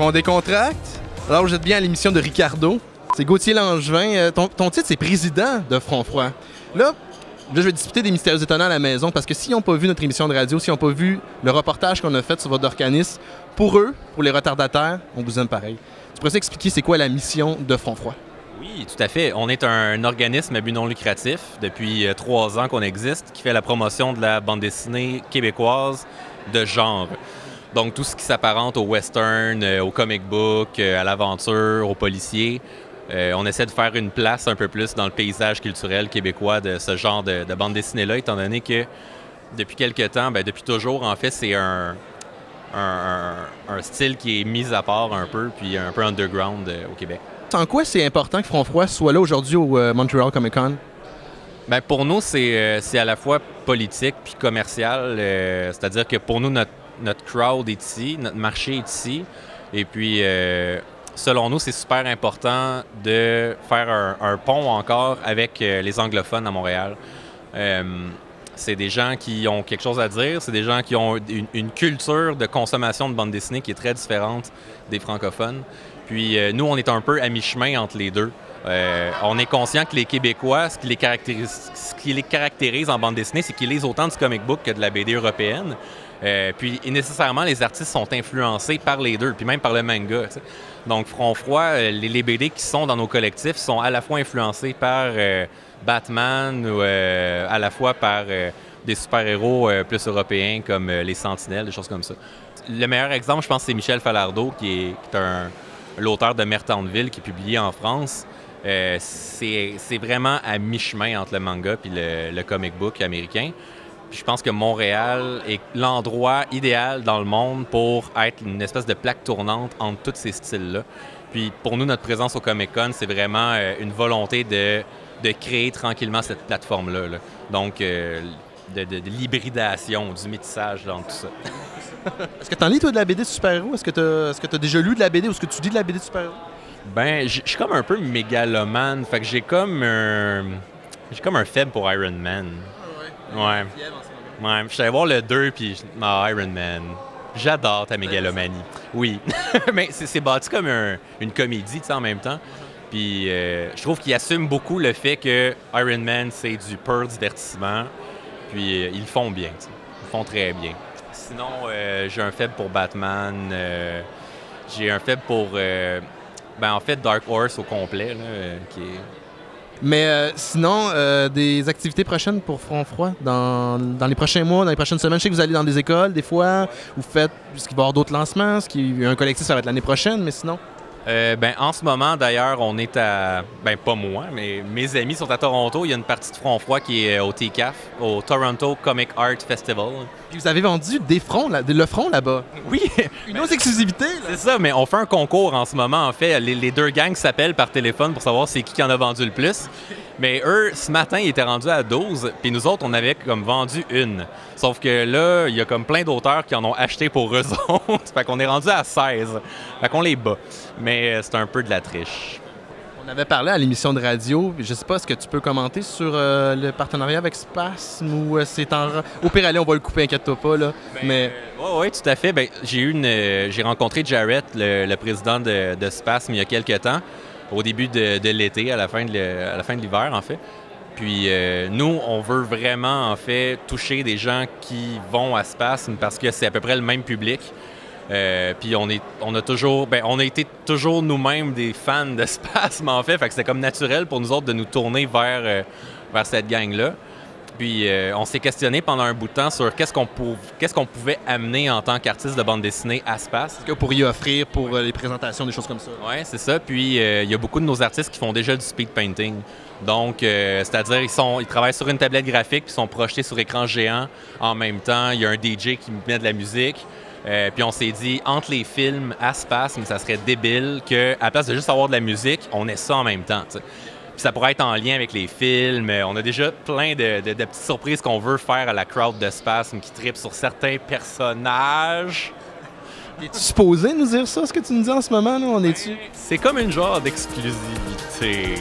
on décontracte. Alors, vous êtes bien à l'émission de Ricardo. C'est Gauthier Langevin. Euh, ton, ton titre, c'est président de Front Froid. Là, Là, je vais discuter des mystérieux étonnants à la maison parce que s'ils n'ont pas vu notre émission de radio, s'ils n'ont pas vu le reportage qu'on a fait sur votre organisme, pour eux, pour les retardataires, on vous aime pareil. Tu pourrais expliquer c'est quoi la mission de Front Froid? Oui, tout à fait. On est un organisme à but non lucratif depuis euh, trois ans qu'on existe qui fait la promotion de la bande dessinée québécoise de genre. Donc tout ce qui s'apparente au western, euh, au comic book, euh, à l'aventure, au policier. Euh, on essaie de faire une place un peu plus dans le paysage culturel québécois de ce genre de, bande dessinée-là, étant donné que depuis quelques temps, ben, depuis toujours, en fait, c'est un, un, style qui est mis à part un peu, puis un peu underground au Québec. En quoi c'est important que Front Froid soit là aujourd'hui au Montreal Comic Con? Ben, pour nous, c'est à la fois politique puis commercial. C'est-à-dire que pour nous, notre, notre crowd est ici, notre marché est ici. Et puis, selon nous, c'est super important de faire un, pont encore avec euh, les anglophones à Montréal. Euh, c'est des gens qui ont quelque chose à dire, c'est des gens qui ont une, culture de consommation de bande dessinée qui est très différente des francophones. Puis euh, nous, on est un peu à mi-chemin entre les deux. on est conscient que les Québécois, ce qui les caractérise, ce qui les caractérise en bande dessinée, c'est qu'ils lisent autant du comic book que de la BD européenne. Puis nécessairement, les artistes sont influencés par les deux, puis même par le manga. Donc, Front Froid, euh, les, BD qui sont dans nos collectifs sont à la fois influencés par euh, Batman ou euh, à la fois par des super-héros plus européens comme les Sentinelles, des choses comme ça. Le meilleur exemple, je pense, c'est Michel Falardeau, qui est, l'auteur de Mertanville, qui est publié en France. c'est vraiment à mi-chemin entre le manga et le comic book américain je pense que Montréal est l'endroit idéal dans le monde pour être une espèce de plaque tournante entre tous ces styles-là. Puis pour nous, notre présence au Comic Con, c'est vraiment euh, une volonté de, de, créer tranquillement cette plateforme-là. Donc, euh, de, de, l'hybridation, du métissage dans tout ça. est-ce que tu en lis, toi, de la BD de super-héros? Est-ce que tu as, as, déjà lu de la BD ou est-ce que tu dis de la BD de super-héros? Ben, je suis comme un peu mégalomane. Fait que j'ai comme un... J'ai comme un faible pour Iron Man. Ouais. Ouais, je suis allé voir le 2 puis oh, Iron Man. J'adore ta mégalomanie. Oui. Mais c'est bâti comme une comédie, en même temps. Puis euh, je trouve qu'il assume beaucoup le fait que Iron Man, c'est du pur divertissement. Puis euh, ils font bien, tu sais. Ils font très bien. Sinon, euh, j'ai un faible pour Batman. j'ai un faible pour, ben, en fait, Dark Horse au complet, là, qui est mais euh, sinon, euh, des activités prochaines pour Front Froid dans, dans, les prochains mois, dans les prochaines semaines? Je sais que vous allez dans des écoles des fois, vous faites, est-ce qu'il va y avoir d'autres lancements, a un collectif, ça va être l'année prochaine, mais sinon? Euh, ben, en ce moment, d'ailleurs, on est à. Ben, pas moi, mais mes amis sont à Toronto. Il y a une partie de Front Froid qui est au TCAF, au Toronto Comic Art Festival. Puis vous avez vendu des fronts, là, le front là-bas. Oui. une autre exclusivité. C'est ça, mais on fait un concours en ce moment. En fait, les, deux gangs s'appellent par téléphone pour savoir c'est qui qui en a vendu le plus. Mais eux, ce matin, ils étaient rendus à 12, puis nous autres, on avait comme vendu une. Sauf que là, il y a comme plein d'auteurs qui en ont acheté pour eux autres. fait qu'on est rendu à 16. Fait qu'on les bat. Mais euh, c'est un peu de la triche. On avait parlé à l'émission de radio. Je sais pas, est-ce que tu peux commenter sur euh, le partenariat avec Spasm ou euh, c'est en. Au pire, allez, on va le couper, inquiète-toi pas. Là. Ben, Mais... oui, tout à fait. Ben, j'ai une, j'ai rencontré Jarrett, le, président de, de Spasm, il y a quelques temps au début de, l'été, à la fin de l'hiver, en fait. Puis euh, nous, on veut vraiment, en fait, toucher des gens qui vont à Spasme parce que c'est à peu près le même public. Euh, puis on, est, on a toujours, ben, on a été toujours nous-mêmes des fans de Spasme, en fait. Fait que c'était comme naturel pour nous autres de nous tourner vers, euh, vers cette gang-là. Puis euh, on s'est questionné pendant un bout de temps sur qu'est-ce qu'on pouvait amener en tant qu'artiste de bande dessinée à Space. Qu'est-ce que vous pourriez offrir pour euh, les présentations, des choses comme ça? Oui, c'est ça. Puis euh, il y a beaucoup de nos artistes qui font déjà du speed painting. Donc, c'est-à-dire ils sont, ils travaillent sur une tablette graphique puis sont projetés sur écran géant en même temps. Il y a un DJ qui met de la musique. puis on s'est dit, entre les films à Space, mais ça serait débile qu'à la place de juste avoir de la musique, on ait ça en même temps ça pourrait être en lien avec les films. On a déjà plein de, petites surprises qu'on veut faire à la crowd de Spasme qui tripe sur certains personnages. Es-tu supposé nous dire ça, ce que tu nous dis en ce moment? Là? On est C'est comme une genre d'exclusivité.